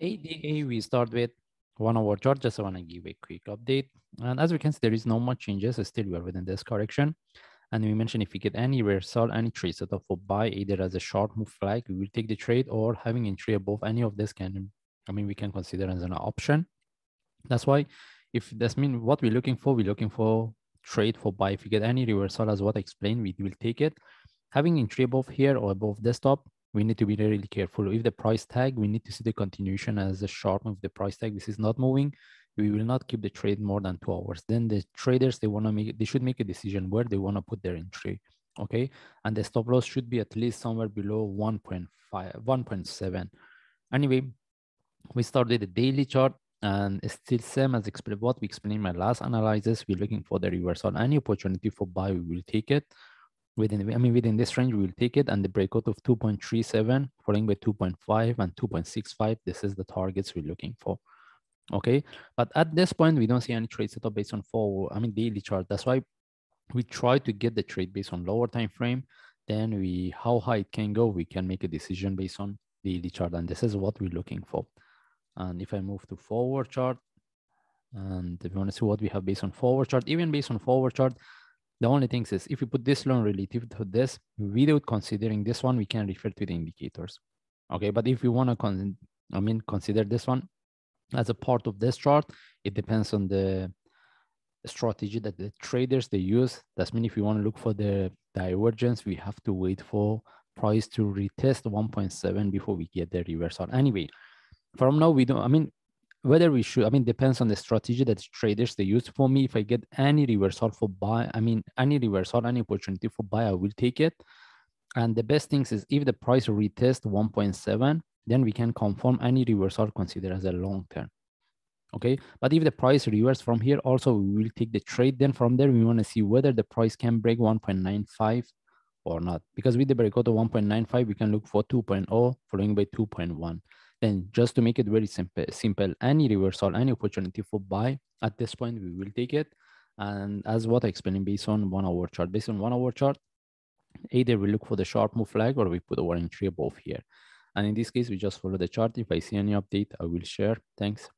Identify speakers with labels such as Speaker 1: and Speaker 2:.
Speaker 1: ADA, we start with one hour chart. Just want to give a quick update. And as we can see, there is no much changes. Still, we are within this correction. And we mentioned if we get any reversal, any trade setup for buy, either as a short move flag, we will take the trade or having entry above any of this can, I mean, we can consider as an option. That's why if that's mean what we're looking for, we're looking for trade for buy. If you get any reversal as what I explained, we will take it. Having entry above here or above desktop, we need to be really careful. If the price tag, we need to see the continuation as a sharp move. The price tag, this is not moving. We will not keep the trade more than two hours. Then the traders, they want to make, they should make a decision where they want to put their entry. Okay. And the stop loss should be at least somewhere below 1.5, 1.7. Anyway, we started the daily chart and it's still same as what we explained in my last analysis. We're looking for the reversal. Any opportunity for buy, we will take it within, I mean, within this range, we will take it and the breakout of 2.37 following by 2.5 and 2.65. This is the targets we're looking for. Okay. But at this point, we don't see any trade setup based on four, I mean, daily chart. That's why we try to get the trade based on lower time frame. Then we, how high it can go, we can make a decision based on daily chart. And this is what we're looking for. And if I move to four hour chart, and if you want to see what we have based on four hour chart, even based on four hour chart, the only thing is if you put this loan relative to this, without considering this one, we can refer to the indicators. Okay, but if you want to, I mean, consider this one as a part of this chart, it depends on the strategy that the traders they use. That's mean if you want to look for the divergence, we have to wait for price to retest 1.7 before we get the reversal. Anyway, from now we don't. I mean, whether we should i mean depends on the strategy that traders they use. For me if i get any reversal for buy i mean any reversal any opportunity for buy i will take it. And the best things is if the price retest 1.7 then we can confirm any reversal considered as a long term. Okay? But if the price reverse from here also we will take the trade. Then from there we want to see whether the price can break 1.95 or not because with the of 1.95 we can look for 2.0 following by 2.1 then just to make it very simple, simple, any reversal, any opportunity for buy at this point, we will take it. And as what I explained based on one hour chart, based on one hour chart, either we look for the sharp move flag or we put our entry above here. And in this case, we just follow the chart. If I see any update, I will share. Thanks.